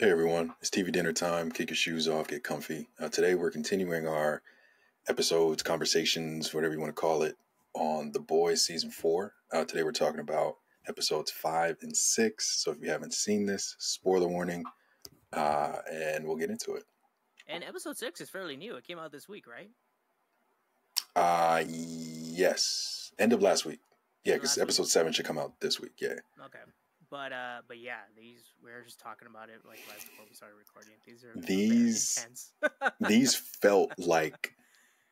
Hey everyone, it's TV dinner time. Kick your shoes off, get comfy. Uh, today we're continuing our episodes, conversations, whatever you want to call it, on The Boys season four. Uh, today we're talking about episodes five and six. So if you haven't seen this, spoiler warning, uh, and we'll get into it. And episode six is fairly new. It came out this week, right? Uh yes, end of last week. Yeah, because episode seven should come out this week. Yeah, Okay. But uh, but yeah, these we were just talking about it like right before we started recording. These are These- intense. these felt like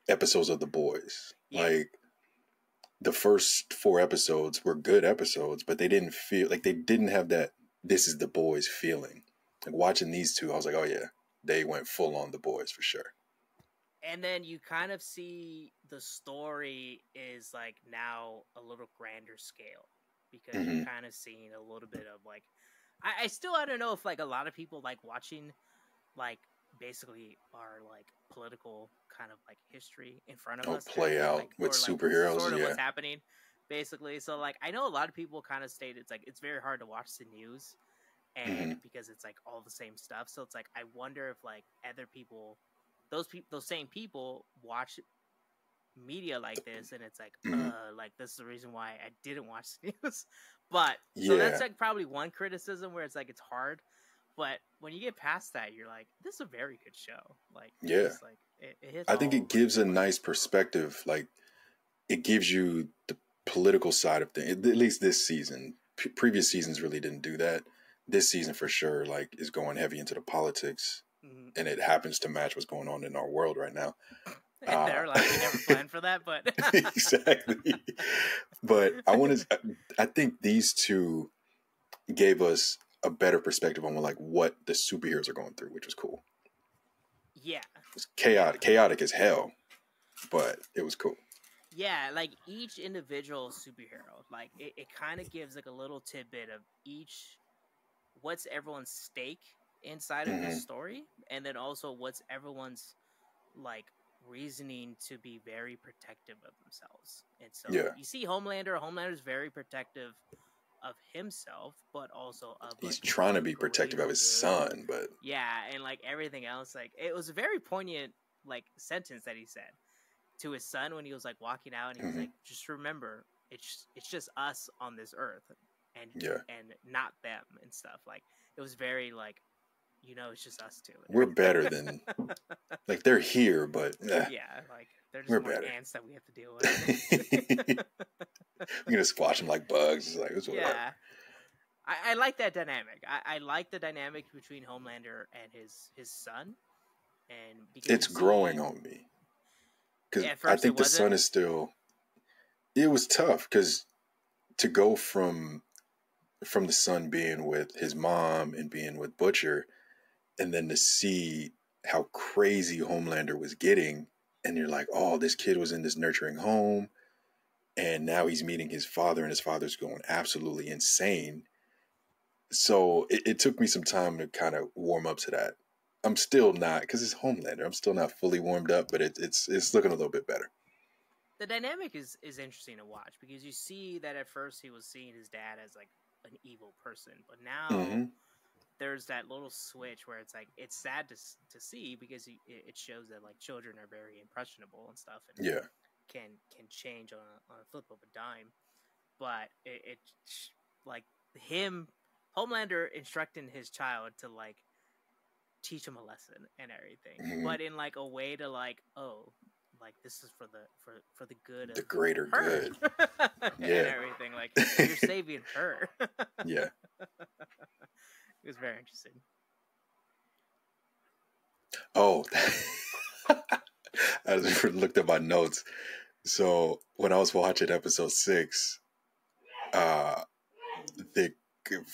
episodes of The Boys. Yeah. Like the first four episodes were good episodes, but they didn't feel like they didn't have that this is The Boys feeling. Like watching these two, I was like, oh yeah, they went full on The Boys for sure. and then you kind of see the story is like now a little grander scale because you're Mhm. kind of seeing a little bit of like I, I still I don't know if like a lot of people like watching like basically our like political kind of like history in front of Oh, us play out like, with or, like, superheroes, sort of yeah. what's happening basically so like I know a lot of people kind of state it's like it's very hard to watch the news and Mm-hmm. because it's like all the same stuff so it's like I wonder if like other people those people those same people watch media like this and it's like Mhm. uh like this is the reason why i didn't watch the news but so that's like probably one criticism where it's like it's hard but when you get past that you're like this is a very good show like Yeah. just, like it, it hits I think it gives a nice perspective. Like it gives you the political side of things. At least this season. P- previous seasons really didn't do that. This season for sure, like, is going heavy into the politics, Mhm. and it happens to match what's going on in our world right now. and they're Uh, like we never planned for that but exactly. But I want to. I think these two gave us a better perspective on like what the superheroes are going through, which was cool. yeah it was chaotic, chaotic as hell, but it was cool. Yeah, like each individual superhero, like it, it kind of gives like a little tidbit of each what's everyone's stake inside of Mhm. the story, and then also what's everyone's like reasoning to be very protective of themselves. And so Yeah. you see Homelander, Homelander's very protective of himself, but also of He's like, trying to be protective of his son, but Yeah, and like everything else, like it was a very poignant like sentence that he said to his son when he was like walking out, and he was Mhm. like, "Just remember, it's it's just us on this earth, and Yeah. and not them and stuff." Like it was very like, you know, it's just us two. we're better than like they're here, but eh, yeah, like they're just We're more better. ants that we have to deal with. we're gonna squash them like bugs. It's like it's whatever. yeah. I, I like that dynamic. I, I like the dynamic between Homelander and his his son, and It's growing on me because Yeah, I think the son is still. It was tough because to go from from the son being with his mom and being with Butcher, and then to see how crazy Homelander was getting, and you're like, oh, this kid was in this nurturing home, and now he's meeting his father, and his father's going absolutely insane. So it, it took me some time to kind of warm up to that. I'm still not because it's Homelander. I'm still not fully warmed up, but it, it's it's looking a little bit better. the dynamic is is interesting to watch because you see that at first he was seeing his dad as like an evil person, but now Mhm. There's that little switch where it's like it's sad to to see because it it shows that like children are very impressionable and stuff and Yeah, can can change on a, on a flip of a dime, but it, it like him Homelander instructing his child to like teach him a lesson and everything, Mhm. but in like a way to like oh like this is for the for for the good the greater her good. and Yeah. everything like you're saving her. Yeah, it was very interesting. Oh, I just looked at my notes. So when I was watching episode six, uh, the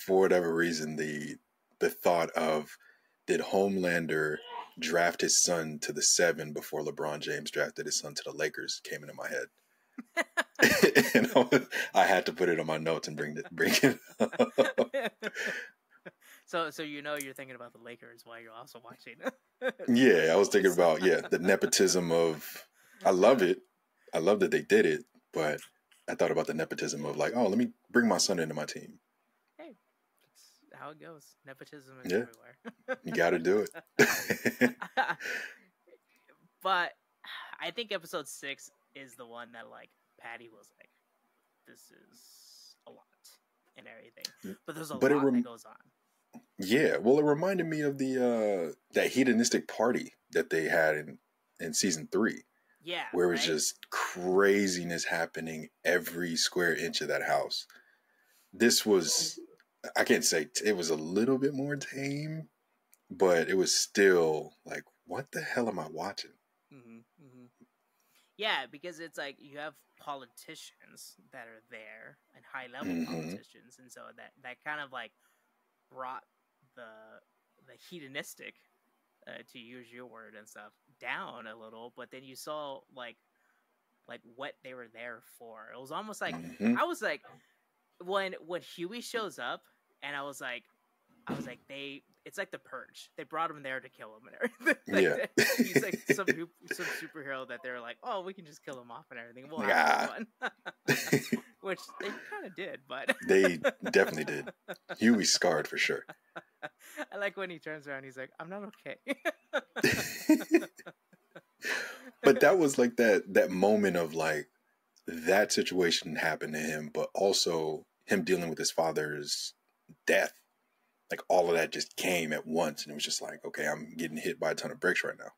for whatever reason the the thought of did Homelander draft his son to the seven before LeBron James drafted his son to the Lakers came into my head. and I, was- I had to put it on my notes and bring it bring it up. So so you know you're thinking about the Lakers while you're also watching. Yeah, I was thinking about yeah the nepotism of. I love it. I love that they did it, but I thought about the nepotism of like, oh, let me bring my son into my team. Hey, that's how it goes. Nepotism is Yeah. everywhere. You got to do it. but I think episode six is the one that like Patty was like, "This is a lot and everything." Mm, but there's a But lot rem- that goes on. Yeah, well, it reminded me of the uh that hedonistic party that they had in in season three, Yeah, where it was just craziness happening every square inch of that house. This was, I can't say it was a little bit more tame, but it was still like, what the hell am I watching? hmm hmm Yeah, because it's like you have politicians that are there and high level Mhm. politicians, and so that that kind of like brought the the hedonistic, uh, to use your word and stuff, down a little. But then you saw like like what they were there for. It was almost like Mhm. I was like when when Hughie shows up, and I was like, I was like they. It's like the purge. They brought him there to kill him and everything. Like, Yeah. he's like some some superhero that they're like, oh, we can just kill him off and everything. We'll fun. Which they kind of did, but they definitely did. Hughie scarred for sure. I like when he turns around. He's like, I'm not okay. but that was like that that moment of like that situation happened to him but also him dealing with his father's death like all of that just came at once and it was just like okay i'm getting hit by a ton of bricks right now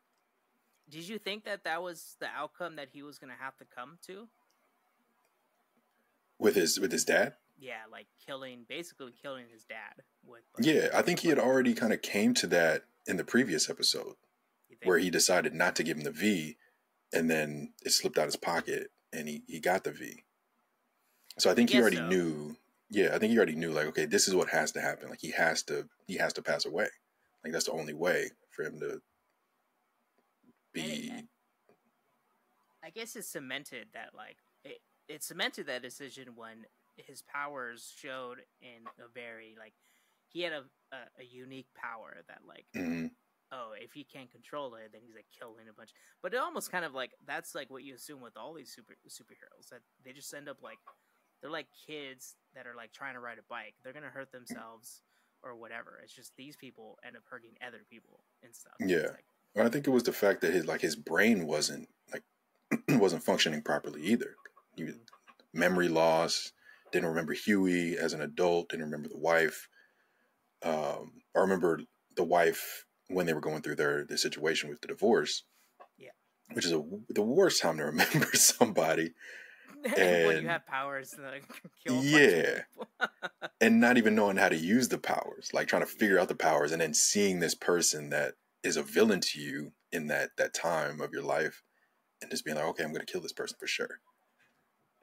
Did you think that that was the outcome that he was gonna have to come to? with his with his dad Yeah, like killing, basically killing his dad. With like, yeah i think he had already kind of came to that in the previous episode where he decided not to give him the v and then it slipped out his pocket and he he got the v so i think he already so. knew yeah i think he already knew like okay this is what has to happen. Like he has to he has to pass away. Like that's the only way for him to be I guess it cemented that like it it cemented that decision when his powers showed in a very like he had a a, a unique power that like Mhm. oh if he can't control it then he's like killing a bunch. But it almost kind of like that's like what you assume with all these super superheroes that they just end up like they're like kids that are like trying to ride a bike they're gonna hurt themselves or whatever. It's just these people end up hurting other people and stuff. Yeah. like, i think it was the fact that his like his brain wasn't like wasn't functioning properly either. He was memory loss didn't remember hughie as an adult didn't remember the wife. Um i remember the wife when they were going through their their situation with the divorce. Yeah. which is a, the worst time to remember somebody when you And- have powers to like, kill a bunch of Yeah. and not even knowing how to use the powers like trying to figure out the powers and then seeing this person that is a villain to you in that that time of your life and just being like okay i'm gonna kill this person for sure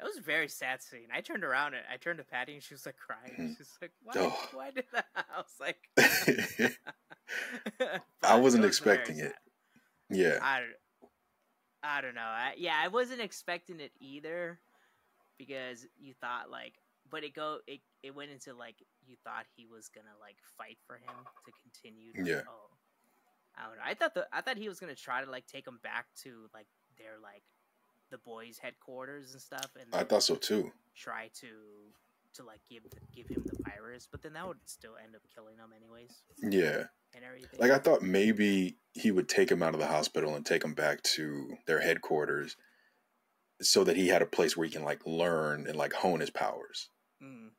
It was a very sad scene. I turned around and I turned to Patty and she was like crying. Mhm. She's like, "Why? Oh. Why did that?" I was like, I wasn't was expecting it. sad. yeah I, don't- I don't know. I, yeah, I wasn't expecting it either because you thought like, but it go it it went into like you thought he was gonna like fight for him to continue. To, Yeah. Oh, I don't know. I thought the I thought he was gonna try to like take him back to like their like the boys' headquarters and stuff, and i thought so too try to to like give give him the virus, but then that would still end up killing him anyways yeah and everything. like i thought maybe he would take him out of the hospital and take him back to their headquarters so that he had a place where he can like learn and like hone his powers Mm.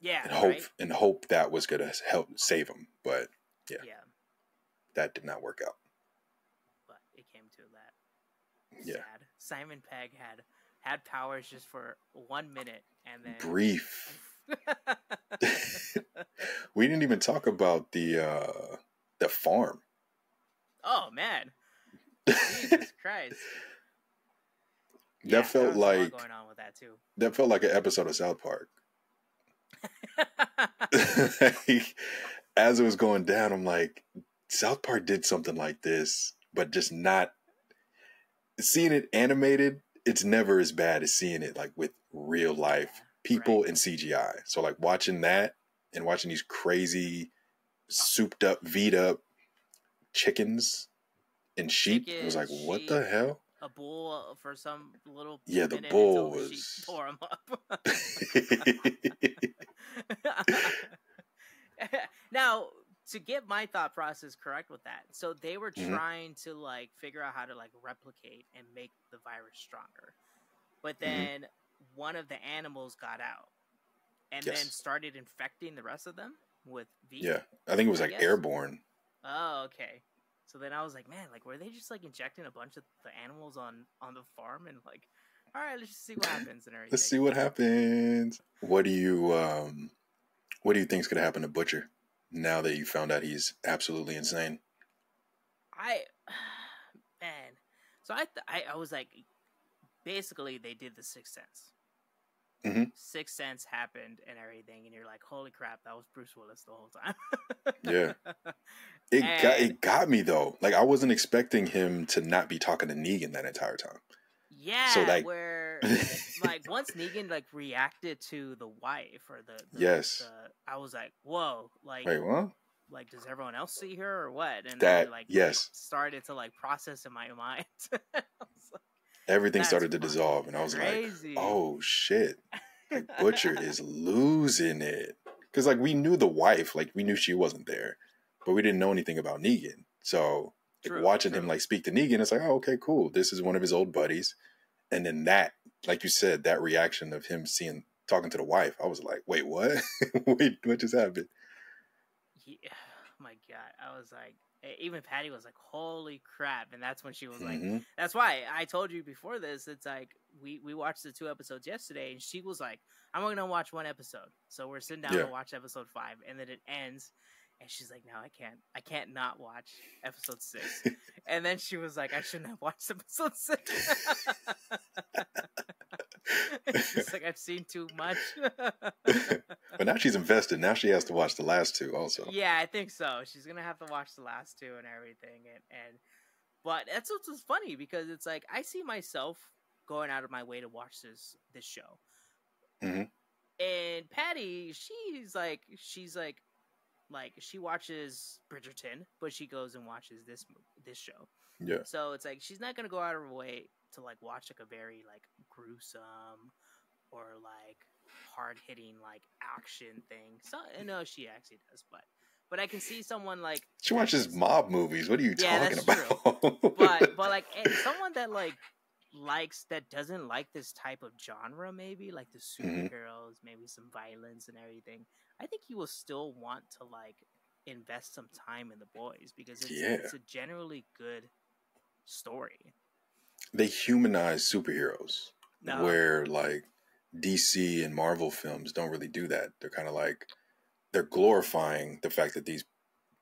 Yeah, and hope right? and hope that was gonna help save him but yeah. yeah, that did not work out but it came to that. Yeah. Sad. Simon Pegg had had powers just for one minute, and then brief we didn't even talk about the uh the farm oh man, Jesus Christ! Yeah, that felt there was a lot like going on with that too. that felt like an episode of south park as it was going down i'm like south park did something like this but just not seeing it animated it's never as bad as seeing it like with real life Yeah, people right. in cgi so like watching that and watching these crazy souped up v up chickens and sheep it was like Chicken, what the hell a bull for some little Yeah, the bull until the sheep was- tore him up. now, to get my thought process correct with that, so they were Mhm. trying to like figure out how to like replicate and make the virus stronger, but Mhm. then one of the animals got out, and then started infecting the rest of them with V. Yeah, I think it was I like guess. airborne. Oh, okay. So then I was like, man, like were they just like injecting a bunch of the animals on on the farm and like, all right, let's just see what happens and everything. Let's see what happens. What do you um what do you think's gonna happen to Butcher now that you found out he's absolutely insane? I, man. So I, th- I, I was like, basically they did the Sixth Sense. Mhm. Sixth Sense happened and everything, and you're like, holy crap, that was Bruce Willis the whole time. Yeah. It got it got me though. Like I wasn't expecting him to not be talking to Negan that entire time. yeah. So like- where like once Negan like reacted to the wife or the, the Yes. the- I was like, whoa, like Wait, what? like does everyone else see her or what? And That- like yes. started to like process in my mind. Like, Everything That's started to dissolve and I was crazy. like, "Oh shit." Like Butcher is losing it. Cuz like we knew the wife, like we knew she wasn't there, but we didn't know anything about Negan. So like, True, watching him like speak to Negan, it's like, "Oh, okay, cool. This is one of his old buddies." And then that, like you said, that reaction of him seeing talking to the wife, I was like, "Wait, what? Wait, what just happened?" Yeah, oh my god, I was like, even Patty was like, "Holy crap!" And that's when she was like, Mhm. "That's why I told you before this." It's like we we watched the two episodes yesterday, and she was like, "I'm only gonna watch one episode." So we're sitting down Yeah. to watch episode five, and then it ends, and she's like, "No, I can't. I can't not watch episode six. and then she was like, "I shouldn't have watched episode six. she's like, "I've seen too much." but now she's invested. Now she has to watch the last two also. Yeah, I think so. She's gonna have to watch the last two and everything, and and but that's what's funny because it's like I see myself going out of my way to watch this this show, Mhm. and Patty, she's like she's like like she watches Bridgerton, but she goes and watches this this show. Yeah. So it's like she's not gonna go out of her way to like watch like a very like gruesome or like hard hitting like action thing. So no, she actually does, but but I can see someone like She watches mob movies. What are you Yeah, talking about? but but like someone that like likes that doesn't like this type of genre maybe like the Mhm. maybe some violence and everything i think you will still want to like invest some time in the boys because it's, Yeah. it's a generally good story they humanize superheroes. No. where like DC and Marvel films don't really do that. They're kind of like they're glorifying the fact that these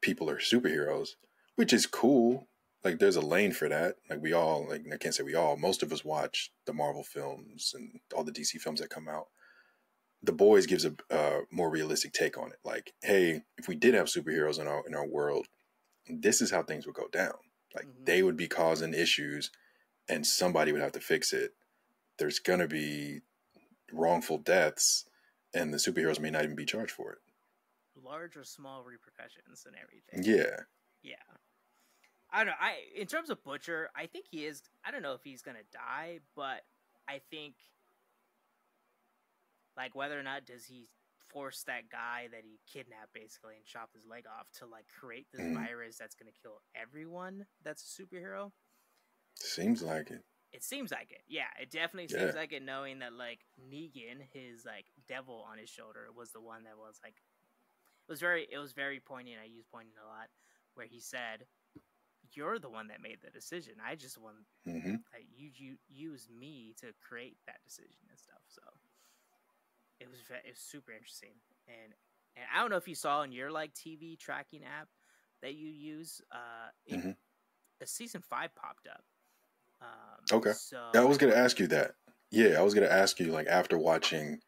people are superheroes, which is cool. Like there's a lane for that. Like we all like I can't say we all, most of us watch the Marvel films and all the DC films that come out. The Boys gives a uh, more realistic take on it. Like, hey, if we did have superheroes in our in our world, this is how things would go down. Like Mhm. they would be causing issues, and somebody would have to fix it there's gonna be wrongful deaths, and the superheroes may not even be charged for it. large or small repercussions and everything Yeah, Yeah. I don't know. I in terms of Butcher, I think he is I don't know if he's gonna die, but I think like whether or not does he force that guy that he kidnapped basically and chop his leg off to like create this Mhm. virus that's gonna kill everyone that's a superhero? seems like it. It seems like it. Yeah, it definitely Yeah. seems like it knowing that like Negan, his like devil on his shoulder, was the one that was like it was very it was very poignant. I use poignant a lot, where he said, You're the one that made the decision. I just want hmm like you you use me to create that decision and stuff. So it was it was super interesting. And and I don't know if you saw in your like TV tracking app that you use, uh it, Mhm. a season five popped up. Um, Okay. So I was gonna ask you that. Yeah, I was gonna ask you like after watching,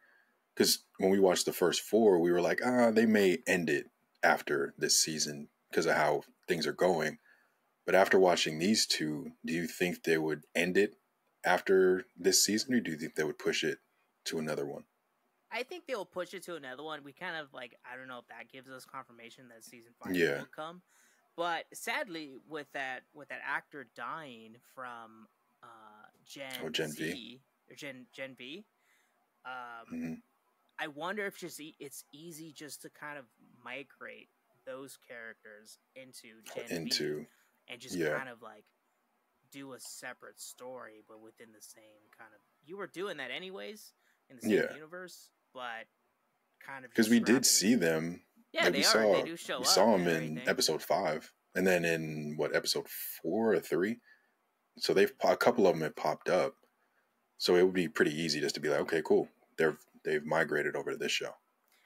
because when we watched the first four, we were like, ah, they may end it after this season because of how things are going. But after watching these two, do you think they would end it after this season, or do you think they would push it to another one? I think they'll push it to another one. We kind of like I don't know if that gives us confirmation that season five Yeah. will come. But sadly, with that with that actor dying from uh, Gen, Oh, Gen V. Z, or Gen Gen V, um, hmm I wonder if just e- it's easy just to kind of migrate those characters into Gen V into and just yeah. kind of like do a separate story, but within the same kind of. You were doing that anyways in the same Yeah. universe, but kind of because we did see them. Yeah, like, they we are. saw they do show we up. saw and them in episode five, and then in what episode four or three. So they've a couple of them have popped up. So it would be pretty easy just to be like, okay, cool. They're they've migrated over to this show.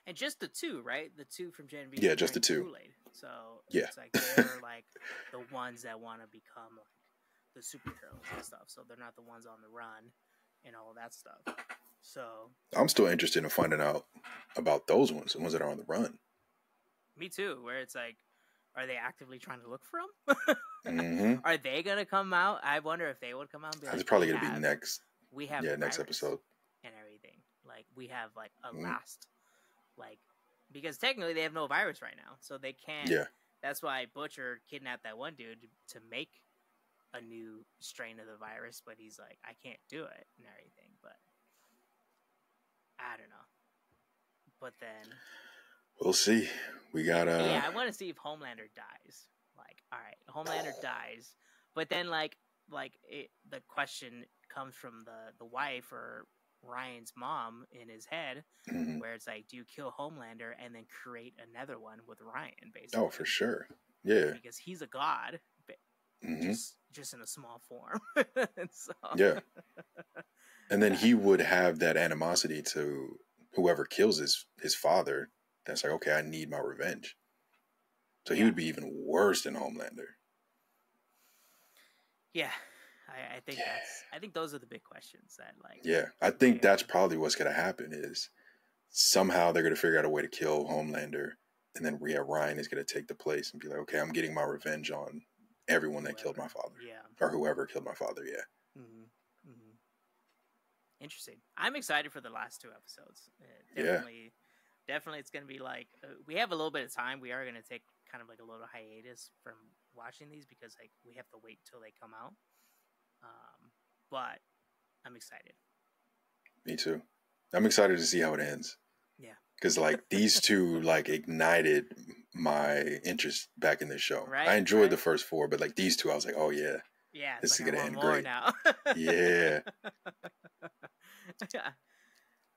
and just the two, right? The two from Gen V. Yeah, just the two. Kool-Aid. So Yeah. it's like they're like the ones that want to become like the superheroes and stuff. So they're not the ones on the run and all that stuff. So I'm still interested in finding out about those ones, the ones that are on the run. Me too. Where it's like, are they actively trying to look for them? hmm are they gonna come out? I wonder if they would come out. And be like, It's probably gonna be next. We have Yeah, next episode. and everything. Like we have like a Mm. last, like because technically they have no virus right now, so they can't. Yeah, That's why Butcher kidnapped that one dude to make a new strain of the virus, but he's like, I can't do it and everything. But I don't know. But then, we'll see. We got uh, yeah, I want to see if Homelander dies. Like, all right, Homelander dies, but then like, like it, the question comes from the the wife or Ryan's mom in his head, mhm. where it's like, do you kill Homelander and then create another one with Ryan, basically? oh for sure. Yeah, because he's a god, but hmm just just in a small form. And so, yeah. And then he would have that animosity to whoever kills his his father. That's like, okay, I need my revenge. So he would be even worse than Homelander. yeah, I, I think Yeah. that's. I think those are the big questions that like. Yeah, I think Yeah. that's probably what's gonna happen. Is somehow they're gonna figure out a way to kill Homelander, and then Rhea Ryan is gonna take the place and be like, okay, I'm getting my revenge on everyone that killed my father Yeah. or whoever killed my father. Yeah, hmm hmm Interesting. I'm excited for the last two episodes. Uh, Yeah. Definitely, it's gonna be like uh, we have a little bit of time. We are gonna take kind of like a little hiatus from watching these because like we have to wait till they come out. Um, but I'm excited. me too. I'm excited to see how it ends. Yeah. because like these two like ignited my interest back in this show. Right, I enjoyed right. the first four, but like these two, I was like, oh yeah, Yeah, This is like, I gonna end great. now. yeah.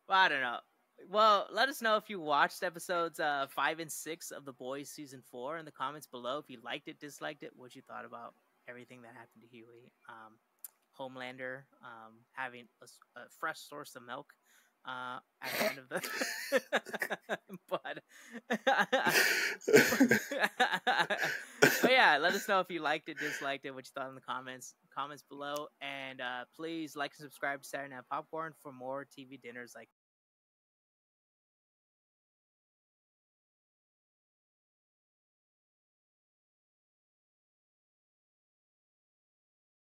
well, I don't know. Well, let us know if you watched episodes uh, five and six of The Boys season four in the comments below. If you liked it, disliked it, what you thought about everything that happened to Hughie, um, Homelander um, having a fresh source of milk uh, at the end of the. but but yeah, let us know if you liked it, disliked it, what you thought in the comments comments below, and uh, please like and subscribe to Saturday Night Popcorn for more TV dinners like